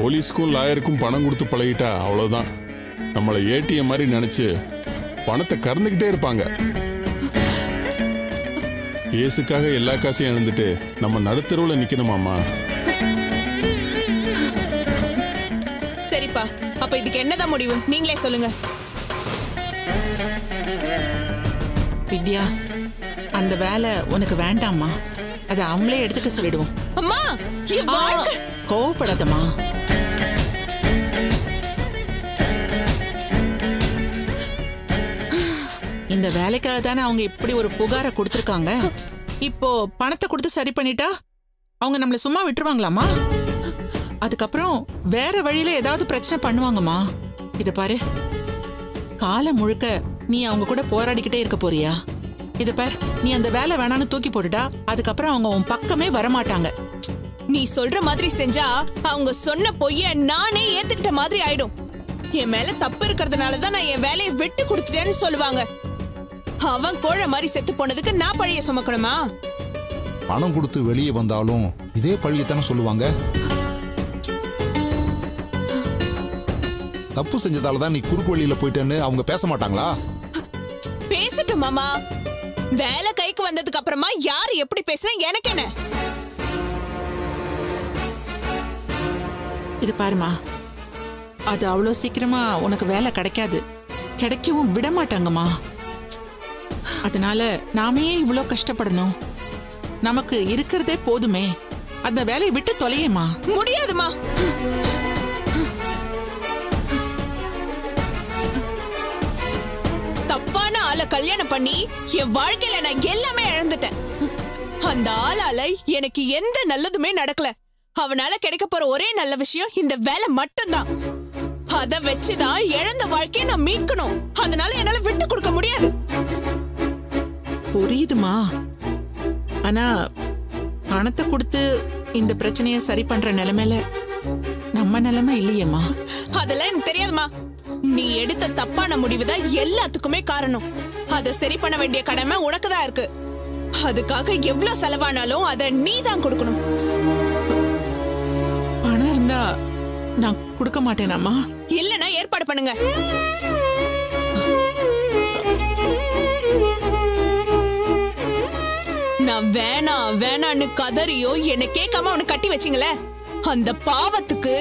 போலீஸ்க்கும் லாயருக்கும் பணம் கொடுத்து பழகிட்டா அவ்வளவுதான். நம்மளை ஏடிஎம் மாதிரி நினைச்சு பணத்தை கறந்துக்கிட்டே இருப்பாங்க. கேஸுக்காக எல்லா காசையும் இழந்துட்டு நம்ம நடுத்தருவில் நிக்கணுமாமா சரிப்பா அப்ப இதுக்கு என்னதான் முடிவு? நீங்களே சொல்லுங்க. வித்யா அந்த வேலை உனக்கு வேண்டாம்மா. அதை அவங்களே எடுத்துக்க சொல்லிடுவோம். அம்மா கோவப்படாதம்மா. இந்த வேலைக்காக தானே அவங்க இப்படி ஒரு புகாரை கொடுத்துருக்காங்க? இப்போ பணத்தை கொடுத்து சரி பண்ணிட்டா? அவங்க நம்மள சும்மா விட்டுருவாங்களாமா அதுக்கப்புறம் வேற வழியில ஏதாவது பிரச்சனை பண்ணுவாங்கம்மா? இத பாரு. காலம் முழுக்க நீ அவங்க கூட போராடிக்கிட்டே இருக்க போறியா? இத பாரு. நீ அந்த வேலை வேணான்னு தூக்கி போட்டுட்டா அதுக்கப்புறம் அவங்க உன் பக்கமே வரமாட்டாங்க. நீ சொல்ற மாதிரி செஞ்சா அவங்க சொன்ன பொய்ய நானே ஏத்துக்கிட்ட மாதிரி ஆயிடும். என் மேல தப்பு இருக்கிறதுனால தான் நான் என் வேலையை விட்டு கொடுத்துட்டேன்னு சொல்லுவாங்க. அவன் கோழ மாதிரி செத்து போனதுக்கு நான் பழிய சுமக்கணுமா? பணம் கொடுத்து வெளியே வந்தாலும் இதே பழியத்தானே சொல்லுவாங்க. தப்பு செஞ்சதால தான் நீ குறுக்கு வழியில போயிட்டேன்னு அவங்க பேச மாட்டாங்களா? பேசட்டும் மாமா. வேலை கைக்கு வந்ததுக்கு அப்புறமா யாரு எப்படி பேசுனா எனக்கு என்ன? இது பாருமா. அது அவ்வளோ சீக்கிரமா உனக்கு வேலை கிடைக்காது. கிடைக்கவும் விட மாட்டாங்கம்மா. அதனால நாமே இவ்வளோ கஷ்டப்படணும். நமக்கு இருக்கிறதே போதுமே. அந்த வேலையை விட்டு தொலையுமா முடியாதுமா தப்பான ஆளை கல்யாணம் பண்ணி என் வாழ்க்கையில நான் எல்லாமே இழந்துட்டேன். அந்த ஆளால எனக்கு எந்த நல்லதுமே நடக்கல. அவனால கிடைக்க போற ஒரே நல்ல விஷயம் இந்த வேலை மட்டும்தான். அத வச்சுதான் இழந்த வாழ்க்கையை நான் மீட்கணும். அதனால என்னால விட்டு கொடுக்க முடியாது. புரியுதுமா? ஆனா பணத்தை கொடுத்து இந்த பிரச்சனைய சரி பண்ற நிலைமையில நம்ம நிலைமை இல்லையேம்மா? அதெல்லாம் எனக்கு தெரியாதுமா நீ எடுத்த தப்பான முடிவு தான் எல்லாத்துக்குமே காரணம். அதை சரி பண்ண வேண்டிய கடமை உனக்கு தான் இருக்கு. அதுக்காக எவ்வளவு செலவானாலும் அதை நீ தான் கொடுக்கணும். பணம் இருந்தா நான் கொடுக்க மாட்டேனாம்மா? இல்லனா ஏற்பாடு பண்ணுங்க. வேணாம் வேணான்னு கதறியோ என்ன கேட்காம அவனை கட்டி வச்சீங்களே அந்த பாவத்துக்கு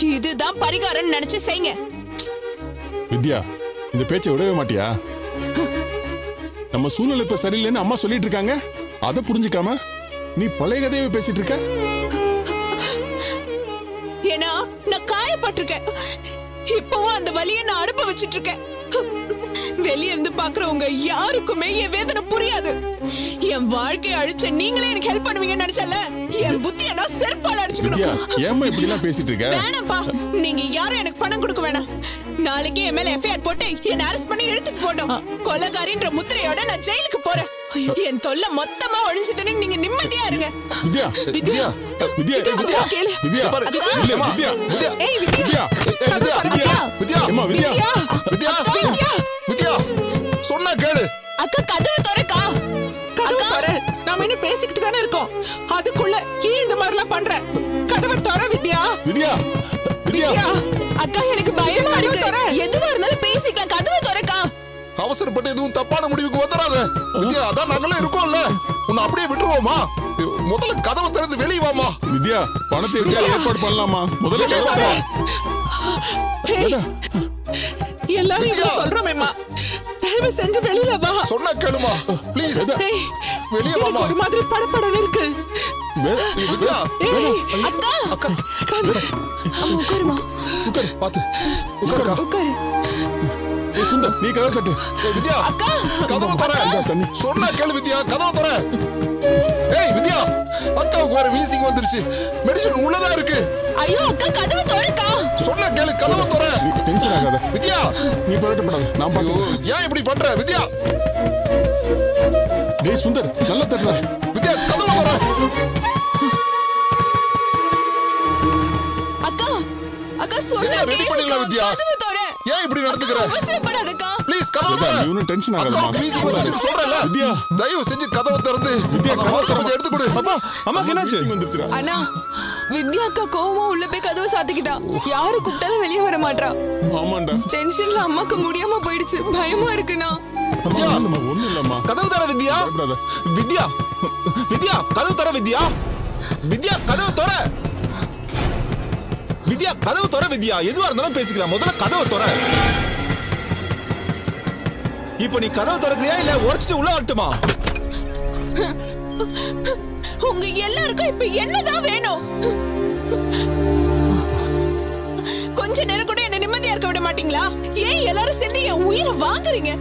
இதுதான் பரிகாரம்னு நினைச்சு செய்யுங்க. வித்யா இந்த பேச்சை விடவே மாட்டியா? நம்ம சூழ்நிலை இப்ப சரியில்லைன்னு அம்மா சொல்லிட்டு இருக்காங்க. அதை புரிஞ்சுக்காம நீ பழைய கதையவே பேசிட்டு இருக்க? ஏன்னா நான் காயப்பட்டிருக்கேன். இப்பவும் அந்த வலியை நான் அனுபவிச்சிட்டு இருக்கேன். வெளிய இருந்து பாக்குறவங்க யாருக்குமே என் வேதனை புரியாது. என் வாழ்க்கையை அழிச்ச நீங்களே எனக்கு ஹெல்ப் பண்ணுவீங்கன்னு நினைச்சல என் புத்தியை நான் செருப்பால வித்யா அடிச்சுக்கணும் ஏம்மா இப்படி எல்லாம் பேசிட்டு இருக்க? வேணாம்ப்பா. நீங்க யாரும் எனக்கு பணம் கொடுக்க வேணாம். நாளைக்கே என் மேல எஃப்ஐஆர் போட்டு என்ன அரெஸ்ட் பண்ணி எடுத்துட்டு போட்டோம் கொலகாரின்ற முத்திரையோட நான் ஜெயிலுக்கு போறேன். என் தொல்லை மொத்தமா ஒழிஞ்சதுன்னு நீங்க நிம்மதியா இருங்க. வித்யா வித்யா. வித்யா வித்யா, கேளு. வித்யா. பாரு. இல்ல வித்யா வித்யா. ஏய் வித்யா. வித்யா ஏய், வித்யா வித்யா. வித்யா. அம்மா வித்யா. வித்யா. வித்யா. சொன்னா கேளு. அக்கா கதவு திறக்கா கதவு தர நாம இன்னும் பேசிக்கிட்டு தானே இருக்கோம். அதுக்குள்ள ஏன் இந்த மாதிரிலாம் பண்ற? கதவை தர வித்யா. வித்யா! வித்யா! அக்கா எனக்கு பயமா திற. எதுவா இருந்தாலும் பேசிக்கலாம். கதவு திறக்கா. அவசரப்பட்டு எதுவும் தப்பான முடிவுக்கு வந்துடாத வித்யா அதான் நாங்களே இருக்கோம்ல. உன்னை அப்படியே விட்டுருவோமா? முதல்ல கதவை திறந்து வெளியே வாமா. வித்யா பணத்தை ஏற்பாடு பண்ணலாமா? முதல்ல எல்லாரும் வித்யா. தயவு செஞ்சு வெளியில வா. சொன்னா கேளுமா. ப்ளீஸ் வெளிய வாம்மா. ஒரு மாதிரி படபடன்னு இருக்கு. வித்யா. அக்கா. அக்கா. உட்காருமா. உட்காரு பாத்து. உட்காருக்கா? உட்காரு. சுந்தர் நீ கதவை தட்டு. வித்யா கதவை தர. அக்கா, தண்ணி. சொன்னா கேளு வித்யா கதவை தர. ஏய் வித்யா அக்காவுக்கு வேற வீசிங் வந்துருச்சு. மெடிசன் உள்ளதா இருக்கு. ஐயோ அக்கா கதவு திறக்கா. சொன்னா கேளு கதவை தர டென்ஷன் ஆகாத. வித்யா. நீ பதட்டப்படாத. நான் பார்த்து ஏன் இப்படி பண்ற வித்யா? டேய் சுந்தர் நல்லா தட்டுறா வித்யா கதவை தர அக்கா அக்கா எல்லாம் ரெடி பண்ணிடலாம் வித்யா. ஏன் இப்படி நடந்துக்கிற? அவசரப்படாதக்கா ப்ளீஸ் கதவு வித்யா, ஒன்றும் டென்ஷன் அக்கா ஆகாதம்மா ப்ளீஸ் சொல்றேன்ல. வித்யா. தயவு செஞ்சு கதவை திறந்து வித்யா, கதவை. கொஞ்சம் எடுத்து கொடு. அப்பா அம்மாக்கு என்னாச்சு? வந்துருச்சுடா. அண்ணா வித்யா அக்கா கோவமா உள்ள போய் கதவை சாத்திக்கிட்டா. யாரு கூப்பிட்டாலும் வெளியே வர மாட்றா. ஆமாண்டா. டென்ஷன்ல அம்மாக்கு முடியாம போயிடுச்சு. பயமா இருக்குண்ணா. ஒண்ணும் இல்லம்மா ஒண்ணும் இல்லம்மா கதவு தர வித்யா. வித்யா. வித்யா கதவு தர வித்யா. வித்யா கதவு தர. வித்யா கதவு தர வித்யா. எதுவா இருந்தாலும் பேசிக்கலாம். முதல்ல கதவை தர இப்போ நீ கதவு திறக்கறியா இல்ல உடைச்சிட்டு உள்ள வரட்டுமா? உங்க எல்லாருக்கும் இப்ப என்னதான் வேணும்? கொஞ்ச நேரம் கூட என்ன நிம்மதியா இருக்க விட மாட்டீங்களா? ஏன் எல்லாரும் சேர்ந்து என் உயிரை வாங்குறீங்க?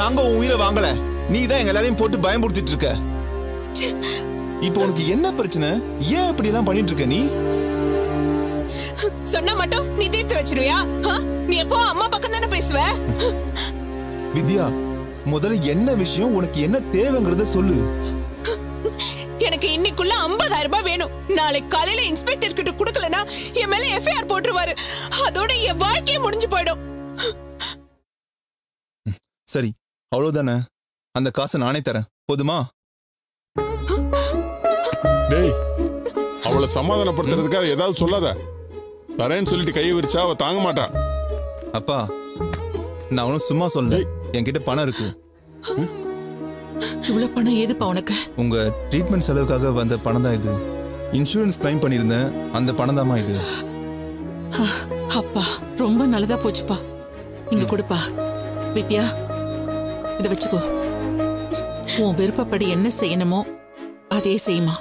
நாங்க உன் உயிரை வாங்கல. நீ தான் எங்க எல்லாரையும் போட்டு பயமுறுத்திட்டு இருக்க. இப்போ உனக்கு என்ன பிரச்சனை? ஏன் இப்படி எல்லாம் பண்ணிட்டு இருக்க நீ? சொன்னா மட்டும் நீ தீர்த்து வச்சிருவியா? நீ எப்போ அம்மா பக்கம் தானே பேசுவ? வித்யா முதல்ல என்ன விஷயம்? உனக்கு என்ன தேவைங்கறத சொல்லு. எனக்கு இன்னைக்குள்ள 50000 ரூபாய் வேணும். நாளை காலையில இன்ஸ்பெக்டர் கிட்ட கொடுக்கலனா என் மேல எஃப்ஐஆர் போட்டுருவாரு. அதோட என் வாழ்க்கையே முடிஞ்சு போயிடும். சரி அவ்வளவுதானே? அந்த காசை நானே தரேன். போதுமா? டேய் அவளை சமாதானப்படுத்துறதுக்காக ஏதாவது சொல்லாத. தரேன்னு சொல்லிட்டு கையை விரிச்சா அவ தாங்க மாட்டா. அப்பா நான் ஒன்றும் சும்மா சொல்லல என்கிட்ட பணம் இருக்கு. இவ்வளவு பணம் ஏதுப்பா உனக்கு? உங்க ட்ரீட்மெண்ட் செலவுக்காக வந்த பணம் தான் இது. இன்சூரன்ஸ் கிளைம் பண்ணியிருந்தேன். அந்த பணம் தாம்மா இது. அப்பா ரொம்ப நல்லதா போச்சுப்பா. இங்க கொடுப்பா. வித்யா இத வச்சுக்கோ. உன் விருப்பப்படி என்ன செய்யணுமோ அதே செய்யுமா